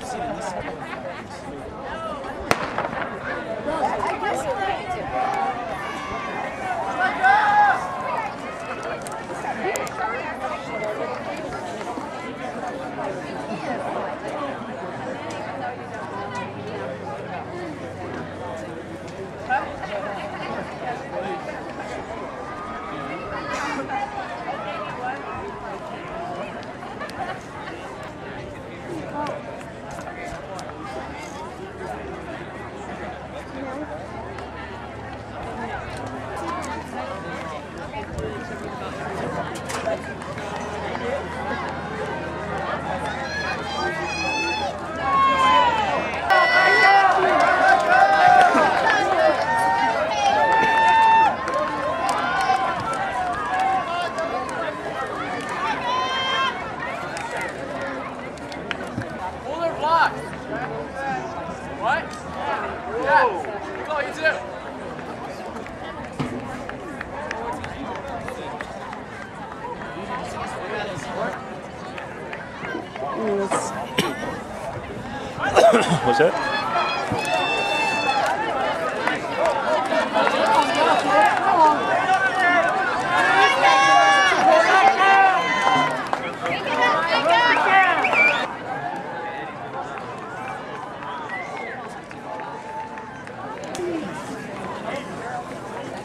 走る西川 What's that?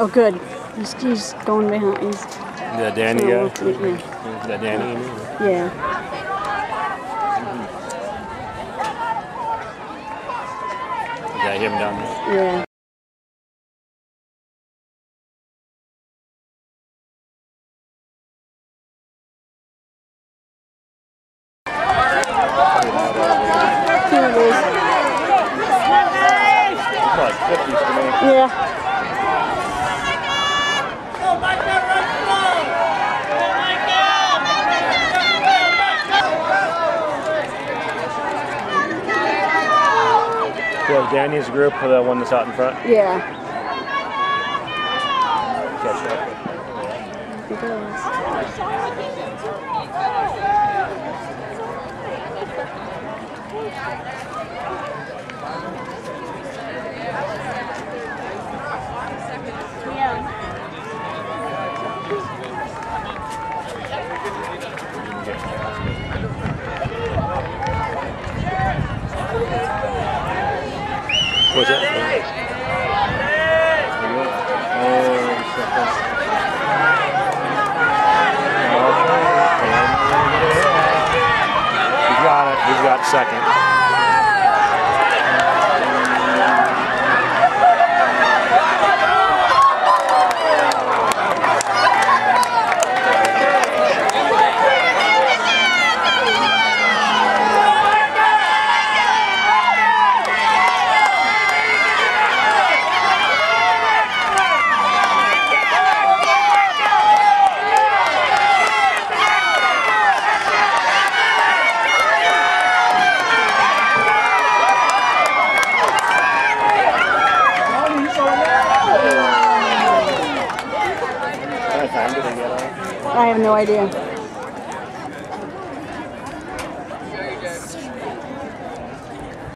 Oh, good. He's, he's going behind. He's, The Danny guy? yeah. That Danny, you mean? yeah. Him down there? Yeah. Here it is. Like 50s to me. Yeah. Danny's group, the one that's out in front. Yeah. What's that? Got it. He's got second. I have no idea.